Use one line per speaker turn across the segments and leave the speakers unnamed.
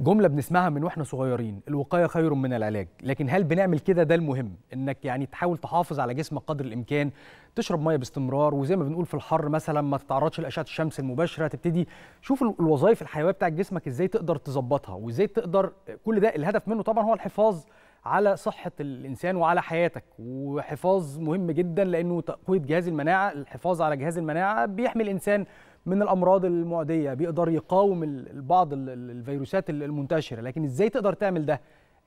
جملة بنسمعها من وإحنا صغيرين الوقاية خير من العلاج. لكن هل بنعمل كده؟ ده المهم. إنك يعني تحاول تحافظ على جسمك قدر الإمكان تشرب مية باستمرار وزي ما بنقول في الحر مثلا ما تتعرضش لأشعة الشمس المباشرة تبتدي شوف ال- الوظائف الحيوية بتاعت جسمك إزاي تقدر تظبطها وإزاي تقدر كل ده الهدف منه طبعا هو الحفاظ على صحة الإنسان وعلى حياتك. وحفاظ مهم جدا لأنه تقوية جهاز المناعة الحفاظ على جهاز المناعة بيحمي الإنسان من الأمراض المعدية بيقدر يقاوم بعض ال- ال- الفيروسات ال- المنتشرة. لكن إزاي تقدر تعمل ده؟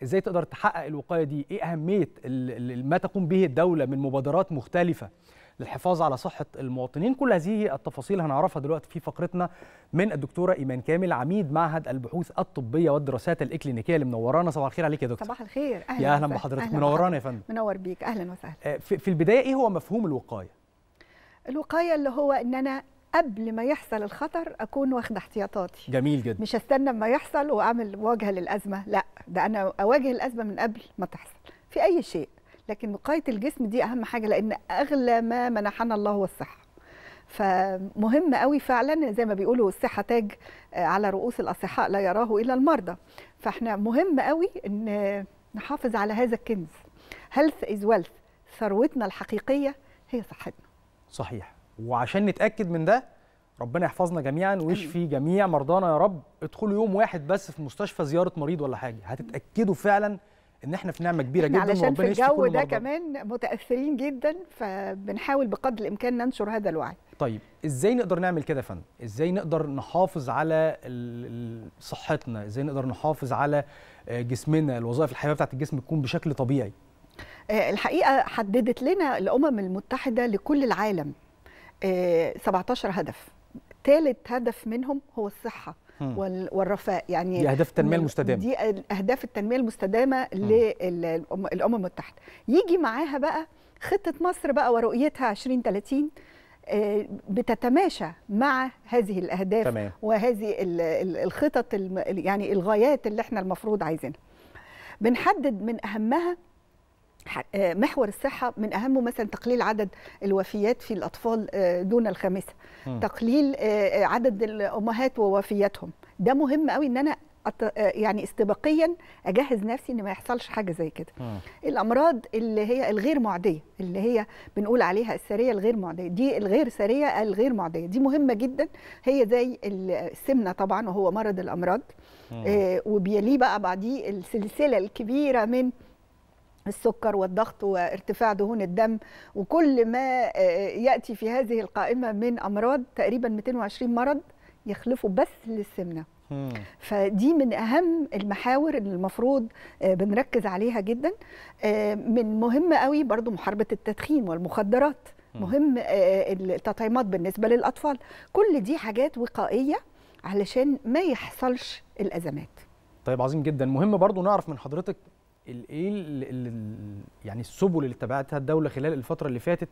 إزاي تقدر تحقق الوقاية دي؟ أهمية ال- ال- ما تقوم به الدولة من مبادرات مختلفة للحفاظ على صحة المواطنين؟ كل هذه التفاصيل هنعرفها دلوقتي في فقرتنا من الدكتورة إيمان كامل عميد معهد البحوث الطبية والدراسات الإكلينيكية اللي منورانا صباح الخير عليك يا دكتور.
صباح الخير. أهلا
يا
أهلا.
بحضرتك. منورانا يا. فندم.
منور بيك. أهلا وسهلا.
آه، في في البداية إيه هو مفهوم الوقاية؟
الوقاية اللي هو إن أنا قبل ما يحصل الخطر أكون واخدة احتياطاتي.
جميل جدا.
مش استنى ما يحصل وأعمل مواجهه للأزمة لا ده أنا أواجه الأزمة من قبل ما تحصل في أي شيء. لكن وقايه الجسم دي أهم حاجة لأن أغلى ما منحنا الله هو الصحه فمهم قوي فعلا زي ما بيقولوا الصحة تاج آه، على رؤوس الأصحاء لا يراه إلا المرضى. فإحنا مهم قوي إن نحافظ على هذا الكنز. Health is wealth. ثروتنا الحقيقية هي صحتنا.
صحيح. وعشان نتأكد من ده ربنا يحفظنا جميعا ويشفي جميع مرضانا يا رب. ادخلوا يوم واحد بس في مستشفى زيارة مريض ولا حاجة. هتتأكدوا فعلا إن إحنا في نعمة
كبيرة
جدا
علشان في الجو ده كمان متأثرين جدا فبنحاول بقدر الإمكان ننشر هذا الوعي.
طيب إزاي نقدر نعمل كده يا فندم؟ إزاي نقدر نحافظ على صحتنا؟ إزاي نقدر نحافظ على آه، جسمنا؟ الوظائف الحيوية بتاعت الجسم تكون بشكل طبيعي.
آه، الحقيقة حددت لنا الأمم المتحدة لكل العالم 17 هدف. ثالث هدف منهم هو الصحة والرفاه. يعني
دي أهداف
التنمية
المستدامة.
دي أهداف التنمية المستدامة للامم المتحدة. يجي معاها بقى خطة مصر بقى ورؤيتها 2030 آه، بتتماشى مع هذه الأهداف
تمام.
وهذه ال- ال- الخطط يعني الغايات اللي إحنا المفروض عايزينها. بنحدد من أهمها آه، محور الصحة من اهمه مثلا تقليل عدد الوفيات في الأطفال آه، دون
الخامسة.
تقليل آه، عدد الأمهات ووفياتهم ده مهم قوي إن أنا آه، يعني استباقيا أجهز نفسي إن ما يحصلش حاجة زي كده. الأمراض اللي هي الغير معدية اللي هي بنقول عليها السرية الغير معدية دي الغير سرية الغير معدية دي مهمة جدا هي زي السمنة طبعا وهو مرض
الأمراض.
آه، وبيليه بقى بعديه السلسلة الكبيرة من السكر والضغط وارتفاع دهون الدم وكل ما آه، يأتي في هذه القائمة من أمراض تقريبا 220 مرض يخلفوا بس
للسمنة.
فدي من أهم المحاور اللي المفروض آه، بنركز عليها جدا. آه، من مهم قوي برضو محاربة التدخين والمخدرات. مهم آه، التطعيمات بالنسبة للأطفال. كل دي حاجات وقائية علشان ما يحصلش الأزمات.
طيب عظيم جدا. مهم برضو نعرف من حضرتك إيه يعني السبل اللي اتبعتها الدولة خلال الفترة اللي فاتت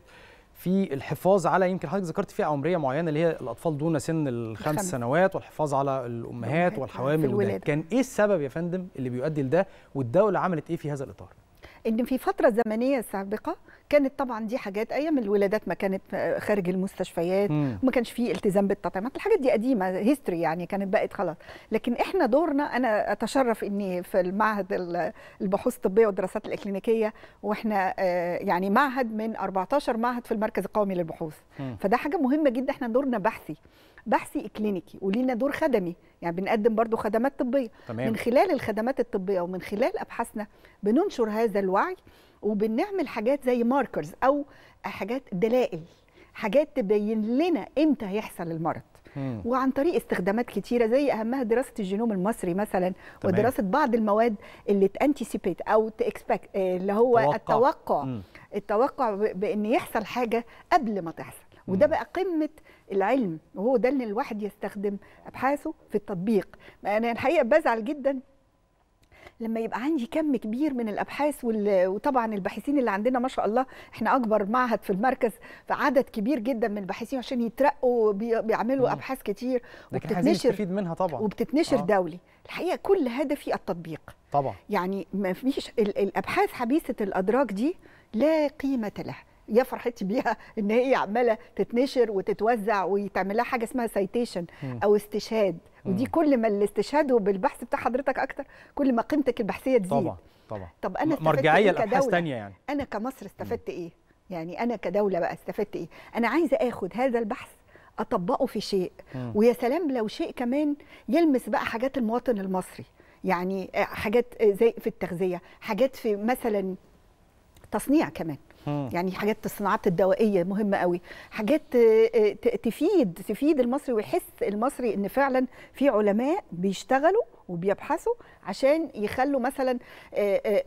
في الحفاظ على يمكن حضرتك ذكرت فيها عمرية معينة اللي هي الأطفال دون سن الخمس. سنوات والحفاظ على
الأمهات
والحوامل. كان إيه السبب يا فندم اللي بيؤدي لده والدولة عملت إيه في هذا الإطار
إن في فترة زمنية سابقة كانت طبعا دي حاجات أيام الولادات ما كانت آه، خارج المستشفيات
مم.
ما كانش فيه التزام بالتطعيمات الحاجات دي قديمة هيستوري يعني كانت بقت خلاص لكن إحنا دورنا أنا أتشرف إني في المعهد ال- البحوث الطبية والدراسات الإكلينيكية وإحنا آه، يعني معهد من 14 معهد في المركز القومي للبحوث. فده حاجة مهمة جدا إحنا دورنا بحثي بحثي إكلينيكي ولينا دور خدمي يعني بنقدم برضو خدمات طبية
تمام
من خلال الخدمات الطبية ومن خلال أبحاثنا بننشر هذا الوعي وبنعمل حاجات زي markers أو حاجات دلائل حاجات تبين لنا إمتى هيحصل المرض
مم.
وعن طريق استخدامات كتيرة زي أهمها دراسة الجينوم المصري مثلا
تمام.
ودراسة بعض المواد اللي ت anticipate أو ت expect اللي هو
توقع.
التوقع
مم.
التوقع ب- بإن يحصل حاجة قبل ما تحصل وده. بقى قمة العلم وهو ده اللي الواحد يستخدم أبحاثه في التطبيق أنا الحقيقة بزعل جدا لما يبقى عندي كم كبير من الأبحاث وال- وطبعا الباحثين اللي عندنا ما شاء الله إحنا أكبر معهد في المركز فعدد كبير جدا من الباحثين عشان يترقوا بي- بيعملوا
مم.
أبحاث كتير وبتتنشر
منها طبعا
وبتتنشر
آه.
دولي الحقيقة كل هدفي التطبيق
طبعا
يعني ما فيش ال- الأبحاث حبيسة الادراج دي لا قيمة لها يا فرحتي بيها إن هي عمالة تتنشر وتتوزع ويتعمل لها حاجة اسمها citation أو استشهاد. ودي كل ما الاستشهاد بالبحث بتاع حضرتك أكتر كل ما قيمتك البحثية تزيد.
طبعا طبعا.
طب أنا
مرجعية
إيه لأبحاث؟
ثانية يعني.
أنا كمصر استفدت إيه؟ يعني أنا كدولة بقى استفدت إيه؟ أنا عايزة آخد هذا البحث أطبقه في شيء.
مم.
ويا سلام لو شيء كمان يلمس بقى حاجات المواطن المصري. يعني آه، حاجات آه، زي في التغذية حاجات في مثلا تصنيع كمان.
مم.
يعني حاجات الصناعات الدوائية مهمة قوي. حاجات آه، آه، تفيد تفيد المصري ويحس المصري إن فعلا في علماء بيشتغلوا وبيبحثوا عشان يخلوا مثلا آه،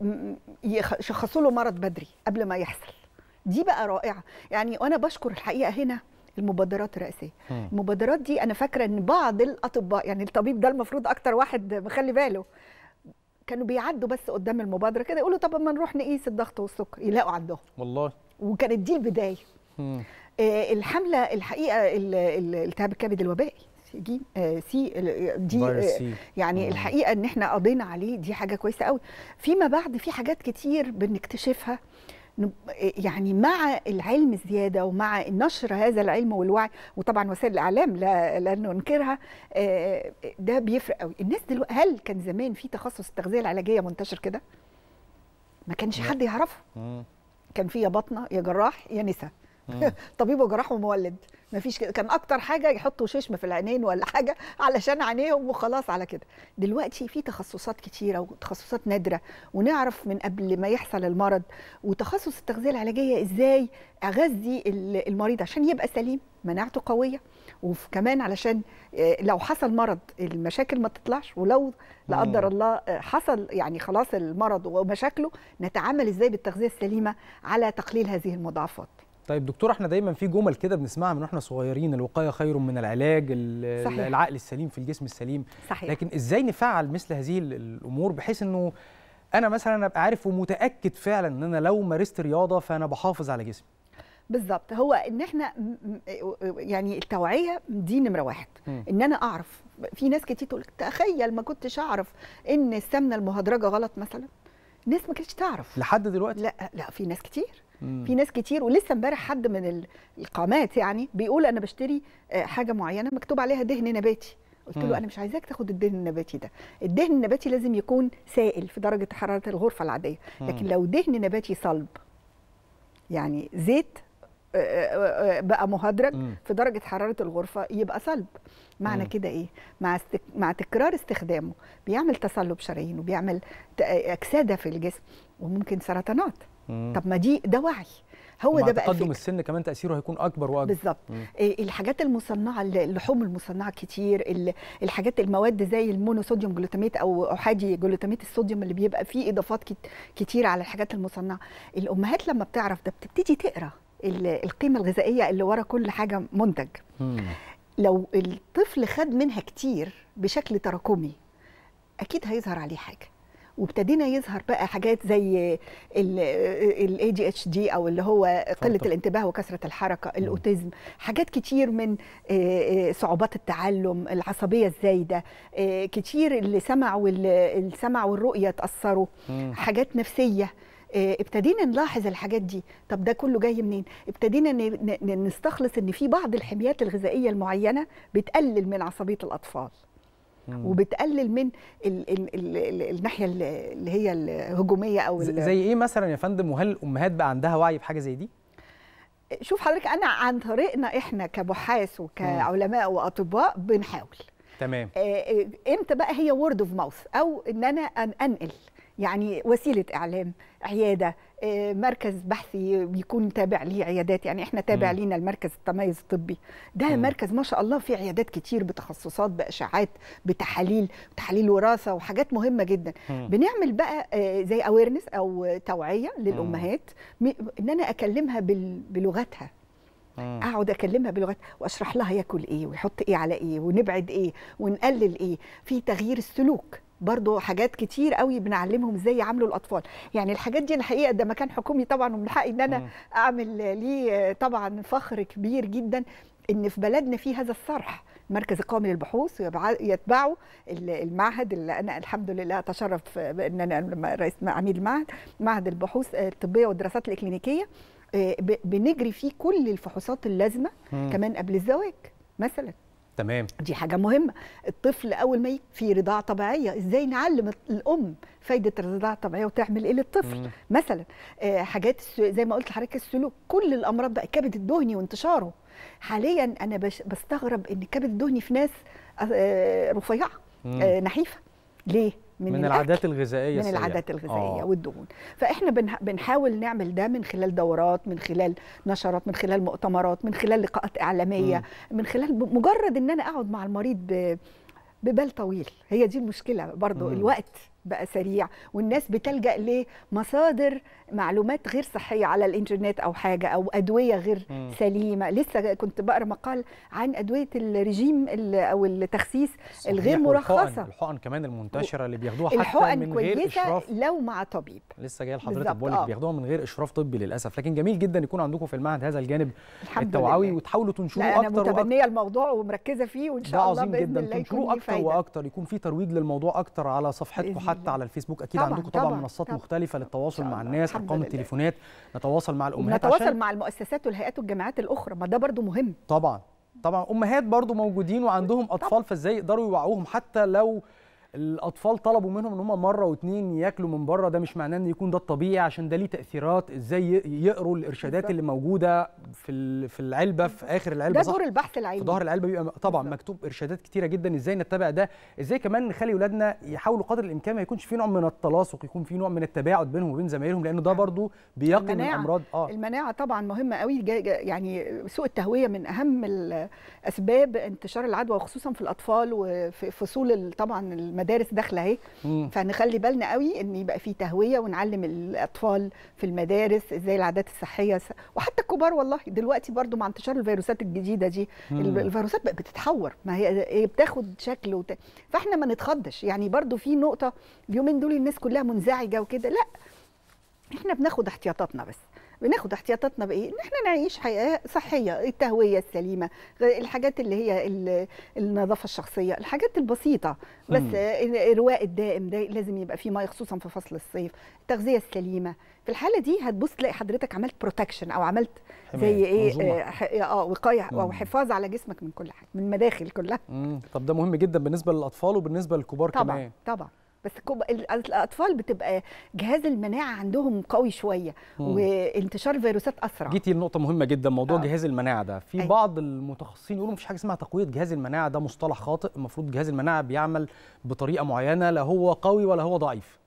يشخصوا له مرض بدري قبل ما يحصل. دي بقى رائعة. يعني وأنا بشكر الحقيقة هنا المبادرات الرئاسيه
مم.
المبادرات دي أنا فاكرة إن بعض الأطباء يعني الطبيب ده المفروض أكتر واحد مخلي باله. كانوا بيعدوا بس قدام المبادرة كده يقولوا طب ما نروح نقيس الضغط والسكر يلاقوا عندهم
والله
وكانت دي
البداية.
آه، الحملة الحقيقة ال- ال- التهاب الكبد الوبائي جي آه، سي دي آه،. يعني
مم.
الحقيقة إن إحنا قضينا عليه دي حاجة كويسة قوي فيما بعد في حاجات كتير بنكتشفها نب- يعني مع العلم الزيادة ومع نشر هذا العلم والوعي وطبعا وسائل الإعلام لا, لا ننكرها آه، ده بيفرق قوي الناس دلوقتي هل كان زمان في تخصص التغذية العلاجية منتشر كده ما كانش. حد يعرفه. كان في يا بطنة يا جراح يا نسا
مم.
طبيب وجراح ومولد. ما فيش كده. كان أكتر حاجة يحطوا ششم في العينين ولا حاجة علشان عينيهم وخلاص على كده. دلوقتي في تخصصات كتيرة وتخصصات نادرة. ونعرف من قبل ما يحصل المرض وتخصص التغذية العلاجية إزاي أغذي ال- المريض عشان يبقى سليم مناعته قوية. وكمان علشان آه، لو حصل مرض المشاكل ما تطلعش. ولو لا قدر. الله آه، حصل يعني خلاص المرض ومشاكله نتعامل إزاي بالتغذية السليمة على تقليل هذه المضاعفات.
طيب دكتور إحنا دايما في جمل كده بنسمعها من وإحنا صغيرين الوقاية خير من العلاج ال-
صحيح.
العقل السليم في الجسم السليم.
صحيح.
لكن إزاي نفعل مثل هذه ال- الأمور بحيث إنه أنا مثلا أبقى عارف ومتأكد فعلا إن أنا لو مارست رياضة فأنا بحافظ على جسمي؟
بالظبط هو إن إحنا م- م- يعني التوعية دي نمرة واحد.
مم.
إن أنا أعرف في ناس كتير تقول تخيل ما كنتش أعرف إن السمنة المهدرجة غلط مثلا. ناس ما كانتش تعرف.
لحد دلوقتي؟
لا لا في ناس كتير.
مم.
في ناس كتير ولسه امبارح حد من ال- القامات يعني بيقول أنا بشتري آه، حاجة معينة مكتوب عليها دهن نباتي قلت. له أنا مش عايزاك تاخد الدهن النباتي ده الدهن النباتي لازم يكون سائل في درجة حرارة الغرفة العادية لكن. لو دهن نباتي صلب يعني زيت آه، آه، بقى مهدرج
مم.
في درجة حرارة الغرفة يبقى صلب معنى. كده إيه مع استك... مع تكرار استخدامه بيعمل تصلب شرايين وبيعمل أكسدة في الجسم وممكن سرطانات. طب ما دي ده وعي. هو ده بقى
تقدم السن كمان تأثيره هيكون أكبر وأكبر.
بالظبط. إيه الحاجات المصنعة الل- اللحوم المصنعة كتير ال- الحاجات المواد زي المونوصوديوم جلوتاميت أو أحادي جلوتاميت الصوديوم اللي بيبقى فيه إضافات كت- كتير على الحاجات المصنعة. الأمهات لما بتعرف ده بتبتدي تقرأ ال- القيمة الغذائية اللي ورا كل حاجة منتج.
مم.
لو الطفل خد منها كتير بشكل تراكمي أكيد هيظهر عليه حاجة. وابتدينا يظهر بقى حاجات زي ال ADHD أو اللي هو
قلة.
الانتباه وكثرة الحركة ال autism حاجات كتير من آه، آه، صعوبات التعلم العصبية الزايدة آه، كتير اللي سمع والسمع والرؤيه تأثروا
مم.
حاجات نفسية. ابتدينا نلاحظ الحاجات دي. طب ده كله جاي منين؟ ابتدينا نستخلص إن في بعض الحميات الغذائية المعينة بتقلل من عصبية الأطفال.
مم.
وبتقلل من ال ال ال ال الناحية ال- اللي هي
الهجومية
أو
زي إيه مثلا يا فندم؟ وهل الأمهات بقى عندها وعي بحاجة زي دي؟
شوف حضرتك أنا عن طريقنا إحنا كبحاث وكعلماء وأطباء بنحاول.
تمام.
آه، آه، إمتى بقى هي word of mouth أو إن أنا أن أنقل. يعني وسيلة إعلام عيادة مركز بحثي بيكون تابع ليه عيادات يعني إحنا تابع. لينا المركز التميز الطبي ده
مم.
مركز ما شاء الله فيه عيادات كتير بتخصصات باشعاعات بتحاليل تحاليل وراثة وحاجات مهمة جدا
مم.
بنعمل بقى آه، زي اويرنس أو توعية للأمهات م- إن أنا أكلمها بلغتها. أقعد أكلمها بلغتها وأشرح لها ياكل إيه ويحط إيه على إيه ونبعد إيه ونقلل إيه في تغيير السلوك برضو حاجات كتير قوي بنعلمهم إزاي يعاملوا الأطفال يعني الحاجات دي الحقيقة ده مكان حكومي طبعا ومن حقي إن أنا
مم.
أعمل ليه طبعا فخر كبير جدا إن في بلدنا في هذا الصرح المركز القومي للبحوث يتبعه ال- المعهد اللي أنا الحمد لله أتشرف بإن أنا رئيس عميد المعهد معهد البحوث الطبية والدراسات الاكلينيكيه آه، بنجري فيه كل الفحوصات اللازمة
مم.
كمان قبل الزواج مثلا
تمام.
دي حاجة مهمة. الطفل أول ما في رضاعة طبيعية إزاي نعلم الأم فايدة الرضاعة الطبيعية وتعمل إيه للطفل؟
مم.
مثلا آه، حاجات الس- زي ما قلت لحضرتك السلوك كل الأمراض بقى الكبد الدهني وانتشاره. حاليا أنا بش- بستغرب إن الكبد الدهني في ناس آه، رفيعة
مم.
آه، نحيفة. ليه؟
من,
الأكل.
العادات الغذائية
من. العادات الغذائية
آه.
والدهون فإحنا بنح- بنحاول نعمل ده من خلال دورات من خلال نشرات من خلال مؤتمرات من خلال لقاءات إعلامية من خلال مجرد إن أنا أقعد مع المريض ب- ببال طويل هي دي المشكلة برضو
مم.
الوقت بقى سريع والناس بتلجأ لمصادر معلومات غير صحية على الإنترنت أو حاجة أو أدوية غير
مم.
سليمة. لسه كنت بقرأ مقال عن أدوية الرجيم ال- أو التخسيس الغير
والحقن-
مرخصة.
الحقن كمان المنتشرة اللي بياخدوها حتى
الحقن
من غير
كويسة
إشراف.
لو مع طبيب.
لسه جاي لحضرتك بقول لك
آه.
بياخدوها من غير إشراف طبي للأسف. لكن جميل جدا يكون عندكم في المعهد هذا الجانب
الحمد
التوعوي
لله.
وتحاولوا تنشروه
أنا
أكتر وأكتر.
متبنية الموضوع ومركزة فيه وإن
ده
شاء الله
عظيم
بإذن
جدا. تنشروه
أكتر
وأكتر يكون في ترويج للموضوع أكتر على صفحتكم حتى. على الفيسبوك أكيد
طبعاً،
عندكم طبعا
طبعاً،
منصات
طبعاً.
مختلفة للتواصل مع. الناس
أرقام.
التليفونات نتواصل مع الامهات
ونتواصل
عشان
مع المؤسسات والهيئات والجامعات الأخرى ما ده برضو مهم
طبعا طبعا أمهات برضو موجودين وعندهم أطفال فإزاي يقدروا يوعوهم حتى لو الأطفال طلبوا منهم إن هم مرة واتنين ياكلوا من بره ده مش معناه إن يكون ده الطبيعي عشان ده ليه تأثيرات إزاي يقروا
الإرشادات.
اللي موجودة في في العلبة في آخر العلبة
ده دور البحث
في
العلمي
ظهر العلبة بيبقى طبعا. مكتوب إرشادات كتيرة جدا إزاي نتبع ده إزاي كمان نخلي اولادنا يحاولوا قدر الإمكان ما يكونش في نوع من التلاصق يكون في نوع من التباعد بينهم وبين زمايلهم لأنه ده برضو بيقي من. امراض آه
المناعة طبعا مهمة قوي جا- جا- يعني سوء التهوية من أهم الأسباب انتشار العدوى وخصوصا في الأطفال وفي فصول طبعا المدارس داخله اهي. فنخلي بالنا قوي إن يبقى في تهوية ونعلم الأطفال في المدارس إزاي العادات الصحية. وحتى الكبار والله دلوقتي برضو مع انتشار الفيروسات الجديدة دي
مم.
ال- الفيروسات بقت بتتحور ما هي هي بتاخد شكل وت... فإحنا ما نتخضش. يعني برضو في نقطة اليومين دول الناس كلها منزعجة وكده. لا إحنا بناخد احتياطاتنا بس. بناخد احتياطاتنا بإيه إن إحنا نعيش حياة صحية التهوية السليمة الحاجات اللي هي ال- النظافة الشخصية الحاجات البسيطة بس
مم.
آه، الارواء الدائم ده لازم يبقى فيه مية خصوصا في فصل الصيف التغذية السليمة في الحالة دي هتبص تلاقي حضرتك عملت بروتكشن أو عملت زي إيه. آه آه وقاية
أو.
حفاظ على جسمك من كل حاجة من المداخل كلها
مم. طب ده مهم جدا بالنسبة للأطفال وبالنسبة للكبار
طبعا
كمان
طبعا بس الأطفال بتبقى جهاز المناعة عندهم قوي شوية
مم.
وانتشار الفيروسات أسرع
جيتي لنقطة مهمة جدا موضوع
آه.
جهاز المناعة ده في
أيوة.
بعض المتخصصين يقولوا مفيش حاجة اسمها تقوية جهاز المناعة ده مصطلح خاطئ المفروض جهاز المناعة بيعمل بطريقة معينة لا هو قوي ولا هو ضعيف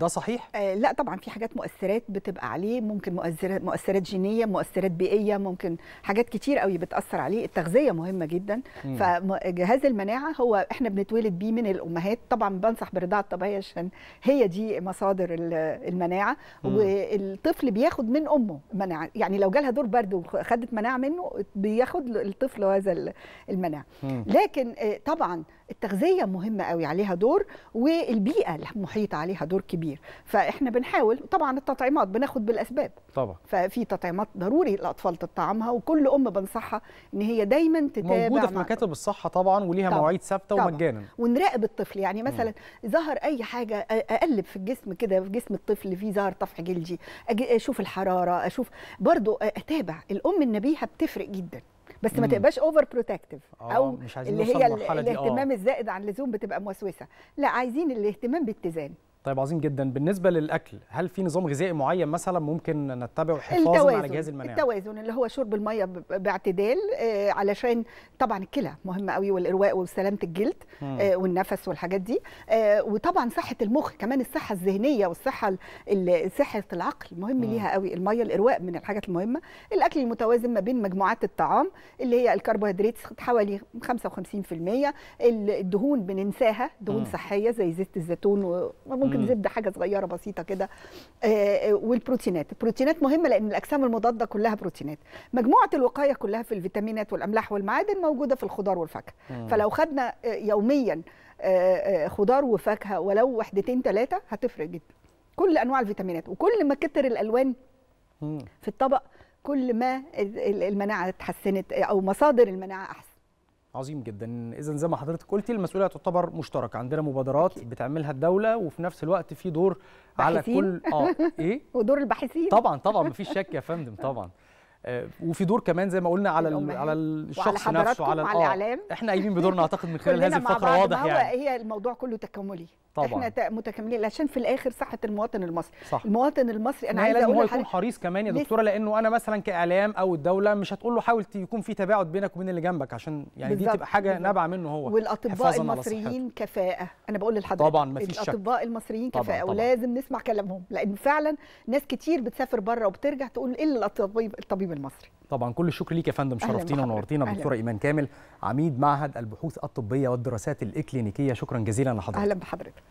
ده صحيح؟
آه لا طبعا في حاجات مؤثرات بتبقى عليه ممكن مؤثرات مؤثرات جينية مؤثرات بيئية ممكن حاجات كتير قوي بتأثر عليه التغذية مهمة جدا
مم.
فجهاز المناعة هو إحنا بنتولد بيه من الأمهات طبعا بنصح بالرضاعه الطبيعيه عشان هي دي مصادر ال- المناعة
مم.
والطفل بياخد من أمه مناعة يعني لو جالها دور برد وخدت مناعة منه بياخد الطفل هذا ال- المناعة
مم.
لكن آه، طبعا التغذية مهمة قوي عليها دور والبيئة المحيطة عليها دور كبير. فإحنا بنحاول طبعا التطعيمات بناخد بالأسباب.
طبعا.
ففي تطعيمات ضروري الاطفال تطعمها وكل أم بنصحها إن هي دايما تتابع
موجودة في مكاتب الصحة طبعا وليها
طبعاً.
مواعيد
طبعاً.
ومجانا.
ونراقب الطفل يعني مثلا ظهر أي حاجة أقلب في الجسم كده في جسم الطفل في ظهر طفح جلدي أشوف الحرارة أشوف برضو أتابع. الأم النبيهة بتفرق جدا. بس ما. تبقاش over protective
آه،
أو
مش عايزين
اللي هي
آه.
الاهتمام الزائد عن اللزوم بتبقى موسوسة لا عايزين الاهتمام باتزان
طيب عظيم جدا بالنسبة للأكل هل في نظام غذائي معين مثلا ممكن نتبعه حفاظا على جهاز المناعة؟
التوازن اللي هو شرب المية باعتدال آه، علشان طبعا الكلى مهمه قوي والإرواء وسلامة الجلد. آه، والنفس والحاجات دي آه، وطبعا صحة المخ كمان الصحة الذهنية والصحة ال- ال- صحة العقل مهم
مم.
ليها قوي المية الإرواء من الحاجات المهمة الأكل المتوازن ما بين مجموعات الطعام اللي هي الكربوهيدرات حوالي 55% الدهون بننساها دهون
مم.
صحية زي زيت الزيتون وممكن
مم.
زبدة حاجة صغيرة بسيطة كده آه، آه، والبروتينات البروتينات مهمة لأن الأجسام المضادة كلها بروتينات مجموعة الوقاية كلها في الفيتامينات والأملاح والمعادن موجودة في الخضار
والفاكهة.
فلو خدنا آه، يوميا خضار وفاكهة ولو وحدتين ثلاثة هتفرق جدا كل أنواع الفيتامينات وكل ما كتر
الألوان.
في الطبق كل ما ال- ال- المناعة اتحسنت أو مصادر المناعة احسن
عظيم جدا اذا زي ما حضرتك قلتي المسؤولية تعتبر مشتركة عندنا مبادرات. بتعملها الدولة وفي نفس الوقت في دور على
باحثين.
كل آه إيه
ودور الباحثين
طبعا طبعا مفيش شك يا فندم طبعا آه، وفي دور كمان زي ما قلنا على ال-. على
وعلى
الشخص نفسه على
وعلى
آه،
الإعلام.
إحنا قايمين بدورنا أعتقد من خلال هذه
الفقرة.
واضح
هو
يعني
هي الموضوع كله تكاملي
طبعاً.
إحنا متكاملين عشان في الآخر صحة المواطن المصري
صح
المواطن المصري أنا
عايزة
أقول
هو يكون حريص كمان يا. دكتورة لأنه أنا مثلا كإعلام أو الدولة مش هتقول له حاول يكون في تباعد بينك وبين اللي جنبك عشان يعني دي
بالظبط،
تبقى
حاجة.
نابعة منه هو والأطباء
المصريين كفاءة أنا بقول لحضرتك
طبعاً، مفيش شك.
الأطباء المصريين
طبعاً،
كفاءة
طبعاً.
ولازم نسمع كلامهم لأن فعلا ناس كتير بتسافر بره وبترجع تقول الا الطبيب الطبيب المصري
طبعا كل الشكر ليك يا فندم شرفتينا. ونورتينا. دكتوره إيمان كامل عميد معهد البحوث الطبية والدراسات الإكلينيكية شكرا جزيلا لحضرتك
أهلا بحضرتك